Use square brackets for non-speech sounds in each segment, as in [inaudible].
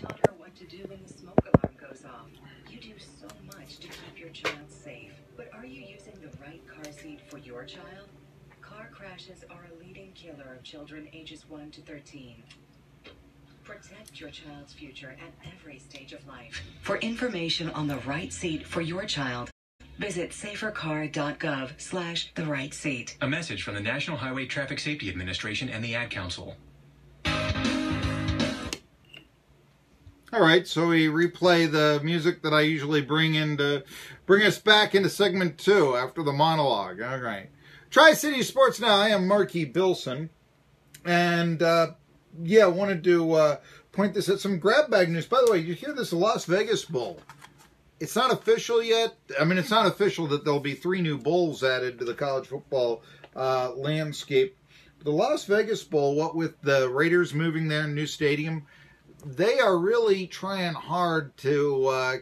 taught her what to do when the smoke alarm goes off. You do so much to keep your child safe. But are you using the right car seat for your child? Car crashes are a leading killer of children ages 1 to 13. Protect your child's future at every stage of life. For information on the right seat for your child, visit safercar.gov slash the right seat. A message from the National Highway Traffic Safety Administration and the Ad Council. All right, so we replay the music that I usually bring in to bring us back into segment two after the monologue. All right. Tri City Sports Now. I am Marky Billson. And uh, yeah, I wanted to uh, point this at some grab bag news. By the way, you hear this Las Vegas Bowl. It's not official yet. I mean, it's not official that there'll be three new bowls added to the college football uh, landscape. The Las Vegas Bowl, what with the Raiders moving their new stadium, they are really trying hard to uh,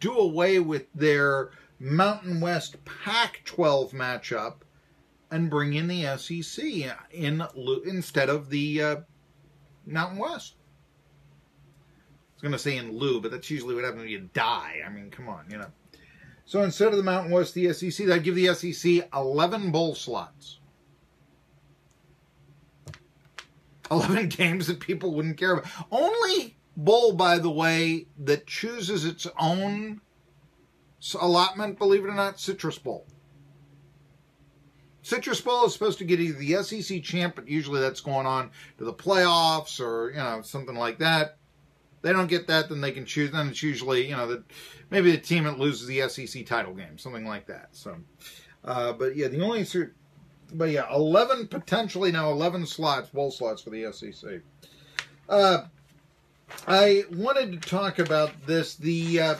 do away with their Mountain West Pac 12 matchup and bring in the SEC in instead of the uh, Mountain West. I was going to say in lieu, but that's usually what happens when you die. I mean, come on, you know. So instead of the Mountain West, the SEC, they'd give the SEC 11 bowl slots. 11 [laughs] games that people wouldn't care about. Only bowl, by the way, that chooses its own allotment, believe it or not, Citrus Bowl. Citrus Bowl is supposed to get either the SEC champ, but usually that's going on to the playoffs or, you know, something like that. They don't get that, then they can choose. Then it's usually, you know, the, maybe the team that loses the SEC title game, something like that. So, uh, but yeah, the only but yeah, 11, potentially now 11 slots, bowl slots for the SEC. Uh, I wanted to talk about this. The uh,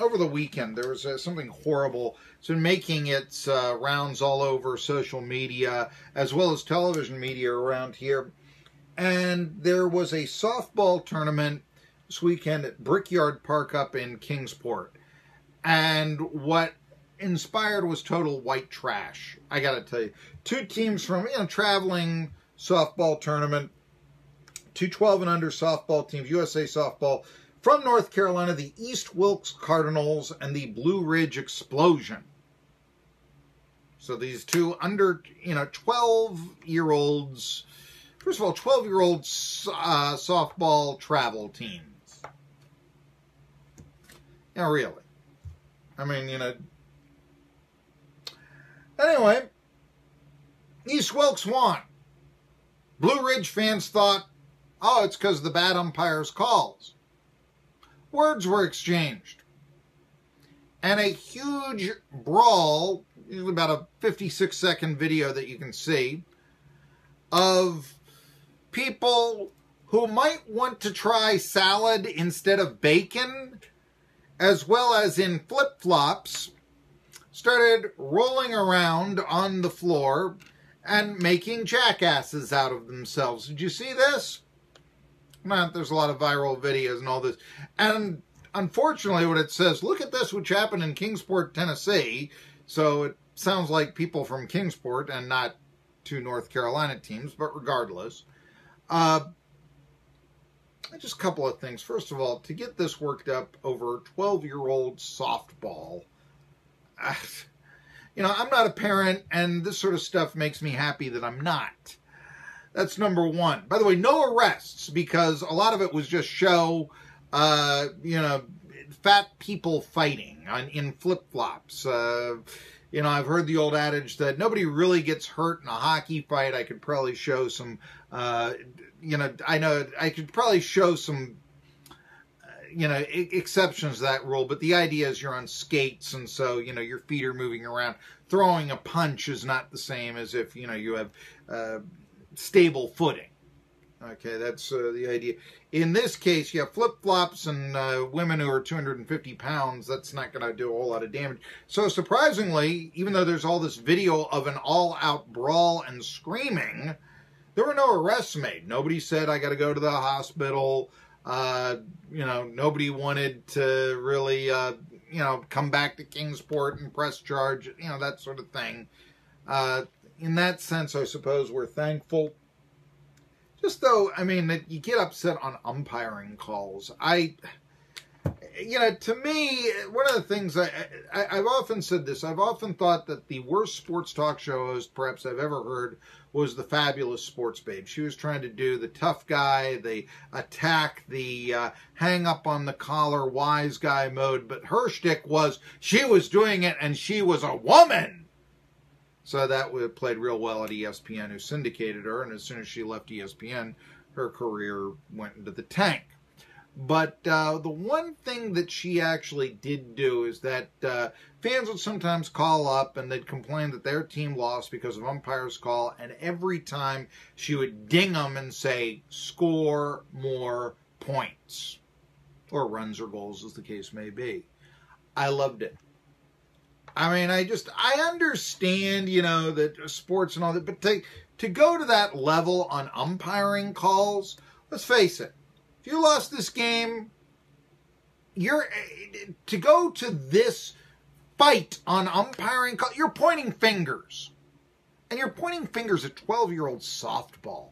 over the weekend there was uh, something horrible. It's been making its uh, rounds all over social media as well as television media around here. And there was a softball tournament this weekend at Brickyard Park up in Kingsport. And what inspired was total white trash. I got to tell you, two teams from you know traveling softball tournament, two 12 and under softball teams, USA softball from North Carolina, the East Wilkes Cardinals and the Blue Ridge Explosion. So these two under you know 12 year olds. First of all, 12 year old uh, softball travel teams. Yeah, really. I mean, you know, Anyway, East Wilkes won. Blue Ridge fans thought, oh, it's because the bad umpire's calls. Words were exchanged. And a huge brawl, usually about a 56 second video that you can see, of people who might want to try salad instead of bacon, as well as in flip flops started rolling around on the floor and making jackasses out of themselves. Did you see this? Man, there's a lot of viral videos and all this. And unfortunately, what it says, look at this, which happened in Kingsport, Tennessee. So it sounds like people from Kingsport and not two North Carolina teams, but regardless. Uh, just a couple of things. First of all, to get this worked up over 12 year old softball you know, I'm not a parent, and this sort of stuff makes me happy that I'm not. That's number one. By the way, no arrests because a lot of it was just show, uh, you know, fat people fighting on, in flip flops. Uh, you know, I've heard the old adage that nobody really gets hurt in a hockey fight. I could probably show some, uh, you know, I know I could probably show some you know, exceptions to that rule, but the idea is you're on skates, and so, you know, your feet are moving around. Throwing a punch is not the same as if, you know, you have uh, stable footing. Okay, that's uh, the idea. In this case, you have flip flops and uh, women who are 250 pounds. That's not going to do a whole lot of damage. So, surprisingly, even though there's all this video of an all out brawl and screaming, there were no arrests made. Nobody said, I got to go to the hospital. Uh, you know, nobody wanted to really, uh, you know, come back to Kingsport and press charge, you know, that sort of thing. Uh, in that sense, I suppose we're thankful. just though, I mean, that you get upset on umpiring calls. I, you know, to me, one of the things I, I have often said this. I've often thought that the worst sports talk show host perhaps I've ever heard was the fabulous sports babe. She was trying to do the tough guy, the attack, the uh, hang up on the collar, wise guy mode. But her shtick was she was doing it, and she was a woman. So that played real well at ESPN, who syndicated her. And as soon as she left ESPN, her career went into the tank. But uh, the one thing that she actually did do is that uh, fans would sometimes call up and they'd complain that their team lost because of umpire's call, and every time she would ding them and say, score more points, or runs or goals, as the case may be. I loved it. I mean, I just I understand, you know, that sports and all that, but to to go to that level on umpiring calls, let's face it, if you lost this game, you're to go to this fight on umpiring call, you're pointing fingers. And you're pointing fingers at 12-year-old softball.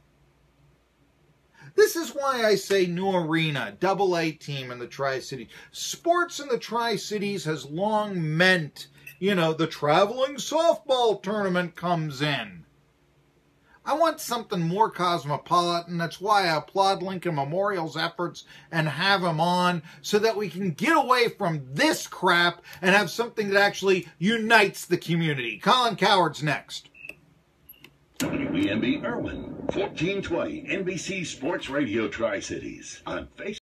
This is why I say new arena, double A team in the Tri Cities. Sports in the Tri Cities has long meant you know, the traveling softball tournament comes in. I want something more cosmopolitan. That's why I applaud Lincoln Memorial's efforts and have him on so that we can get away from this crap and have something that actually unites the community. Colin Cowherd's next. WBMB Erwin, 1420 NBC Sports Radio Tri Cities on Facebook.